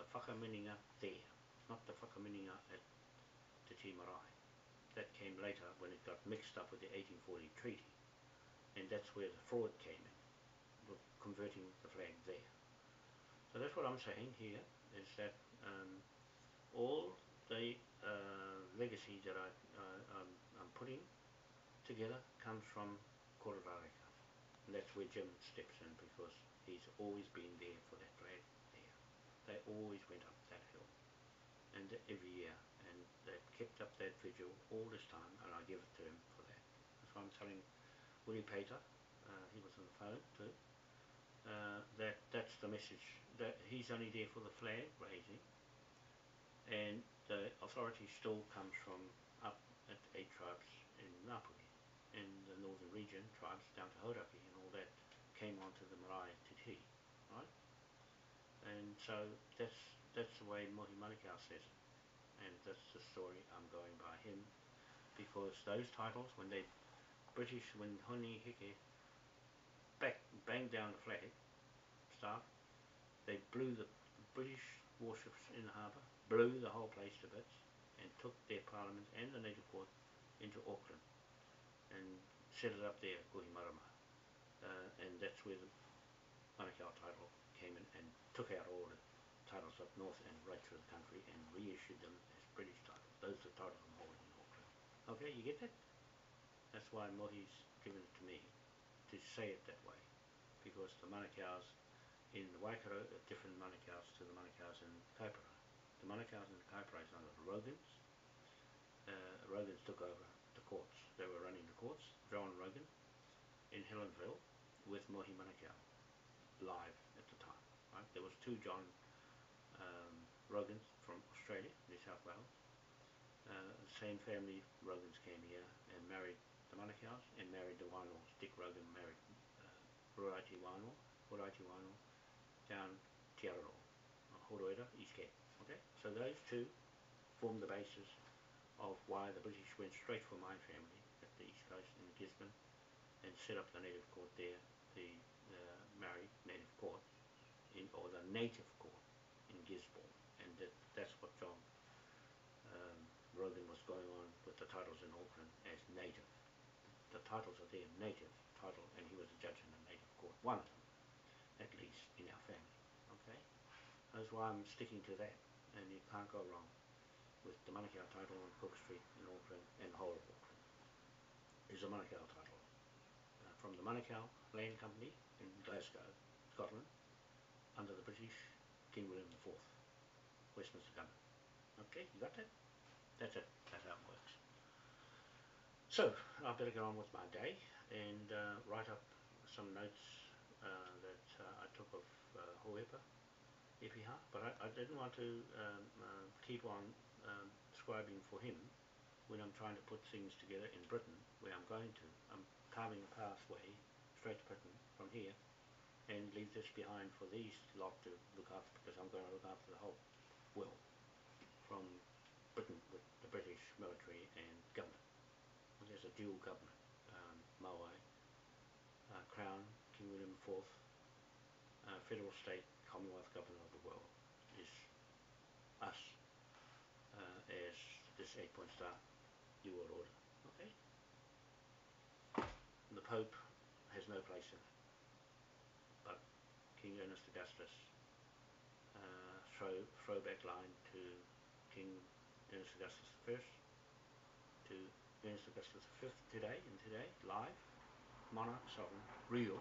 The whakaminenga there, not the whakaminenga at Te Tii Marae that came later when it got mixed up with the 1840 treaty. And that's where the fraud came in, converting the flag there. So that's what I'm saying here, is that um, all the uh, legacy that I, uh, I'm, I'm, putting together comes from Kororareka. And that's where Jim steps in because he's always been there for that flag there. They always went up that hill. And every year and that kept up that vigil all this time, and I give it to him for that. That's why I'm telling Willie Pater, uh, he was on the phone too, uh, that that's the message, that he's only there for the flag raising, and the authority still comes from up at eight tribes in Ngāpuhi, in the northern region, tribes down to Hauraki and all that came onto the Marae Titi, right? And so that's that's the way Mohi Manukau says it and that's the story I'm going by him because those titles when they British when Hone Heke back banged down the flag staff they blew the British warships in the harbour blew the whole place to bits and took their parliament and the native court into Auckland and set it up there Kohimarama uh, and that's where the Manukau title came in and took out all the titles up north and right through the country and reissued them as British titles. Those are the titles I'm holding in Auckland. Okay, you get that? That's why Mohi's given it to me, to say it that way. Because the Manukau's in the Waikato are different Manukau's to the Manukau's in Kaipara. The Manukau's in the Kaipara is under the Rogans. Uh, Rogans took over courts. They were running the courts. John Rogan in Helensville with Mohi Manukau live at the time. Right? There was two John um, Rogans from Australia, New South Wales. Uh, same family, Rogans came here and married the Manukau's and married the Wanoas. Dick Rogan married uh, Ruraiti Wanoa, Ruraiti Wanoa, down Te Araroa, Horoera, East Cape. Okay, so those two form the basis of why the British went straight for my family at the East Coast in Gisborne and set up the native court there, the uh, married native court, in, or the native court in Gisborne and that, that's what John um, Rogan was going on with the titles in Auckland as native. The titles are there, native title, and he was a judge in the native court, one of them, at least in our family. Okay, that's why I'm sticking to that, and you can't go wrong with the Manukau title on Cook Street in Auckland and the whole of Auckland. Is a Manukau title uh, from the Manukau Land Company in Glasgow, Scotland, under the British King William IV. Westminster Government. Okay, you got that? That's it. That's how it works. So, I better get on with my day and uh, write up some notes uh, that uh, I took of uh, Hohepa, Epiha, but I, I, didn't want to um, uh, keep on um, scribing for him when I'm trying to put things together in Britain, where I'm going to. I'm carving a pathway straight to Britain from here and leave this behind for these lot to look after because I'm going to look after the whole world from Britain with the British military and government. There's a dual government, um, Maui, uh, Crown, King William IV, uh, federal state, Commonwealth government of the world is us uh, as this eight-point star New World Order. Okay? And the Pope has no place in it. But King Ernest Augustus throw, throwback line to King Ernest Augustus I, to Ernest Augustus V today and today, live, monarch, sovereign, real,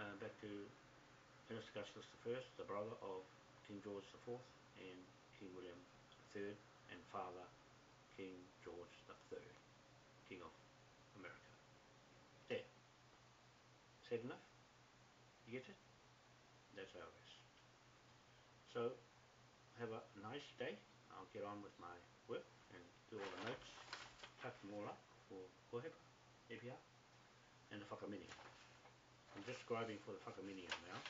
uh, back to Ernest Augustus I, the brother of King George IV and King William III and father King George III, King of America. There. Said enough? You get it? That's how it is. So, have a nice day. I'll get on with my work and do all the notes, type them all up for Hohepa, Epiha, and the Whakaminenga. I'm just scribing for the Whakaminenga now,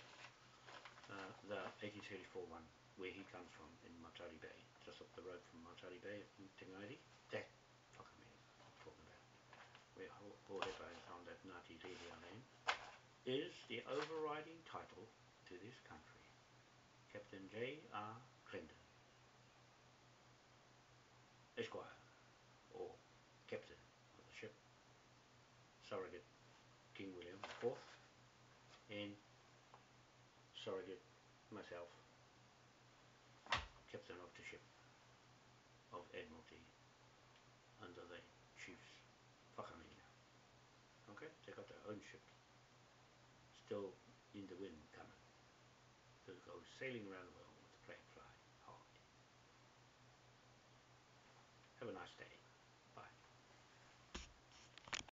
uh, the 1834 one, where he comes from in Matauri Bay, just up the road from Matauri Bay in Te Ngaere. That Whakaminenga I'm talking about, where Hohepa is on that Ngāti Rehia land, is the overriding title to this country. Captain J.R. Clendon, Esquire, or Captain of the ship, surrogate King William IV, and surrogate myself, Captain of the ship of Admiralty under the Chief's whakaminenga. Okay, they got their own ship, still in the wind coming, to go sailing around